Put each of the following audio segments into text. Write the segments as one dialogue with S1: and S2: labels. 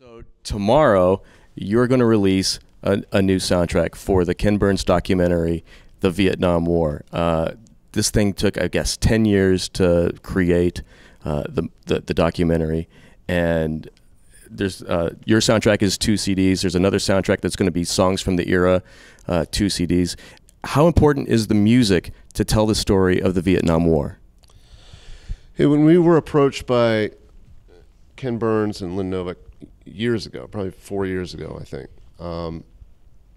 S1: So tomorrow, you're going to release a, a new soundtrack for the Ken Burns documentary, The Vietnam War. Uh, this thing took, I guess, ten years to create uh, the, the the documentary, and there's uh, your soundtrack is two CDs. There's another soundtrack that's going to be songs from the era, uh, two CDs. How important is the music to tell the story of the Vietnam War?
S2: Hey, when we were approached by Ken Burns and Lynn Novick years ago, probably four years ago, I think, um,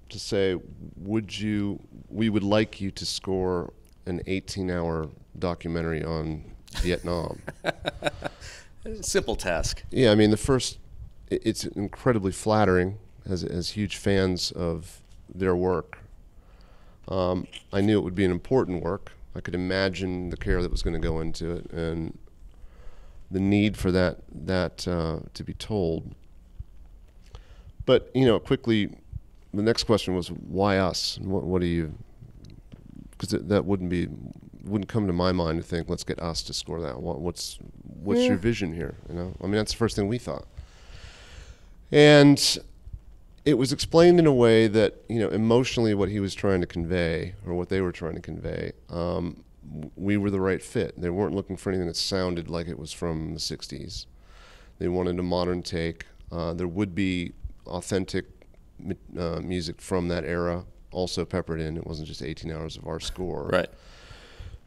S2: to say, would you, we would like you to score an 18 hour documentary on Vietnam.
S1: Simple task.
S2: Yeah, I mean, the first, it's incredibly flattering as, as huge fans of their work. Um, I knew it would be an important work. I could imagine the care that was going to go into it and the need for that that uh, to be told. But you know, quickly, the next question was, why us? What, what do you? Because that wouldn't be wouldn't come to my mind to think, let's get us to score that. What, what's what's your vision here? You know, I mean, that's the first thing we thought. And it was explained in a way that you know emotionally what he was trying to convey or what they were trying to convey um, we were the right fit they weren't looking for anything that sounded like it was from the 60s they wanted a modern take uh, there would be authentic uh, music from that era also peppered in it wasn't just 18 hours of our score
S1: Right.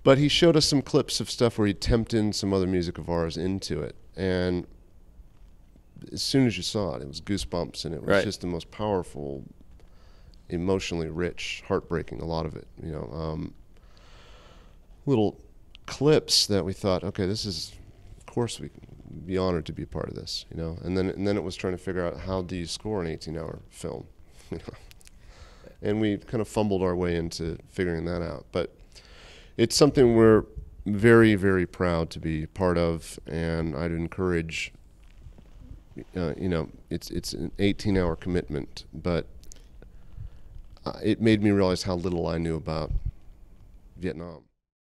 S2: but he showed us some clips of stuff where he'd tempt in some other music of ours into it and as soon as you saw it it was goosebumps and it was
S1: Right.
S2: just the most powerful emotionally rich heartbreaking a lot of it you know um, little clips that we thought okay this is of course we can be honored to be a part of this you know? And then and then it was trying to figure out how do you score an 18 hour film you know? And we kind of fumbled our way into figuring that out. But it's something we're very very proud to be part of and i'd encourage uh, you know it's it's an 18 hour commitment but uh, it made me realize how little i knew about vietnam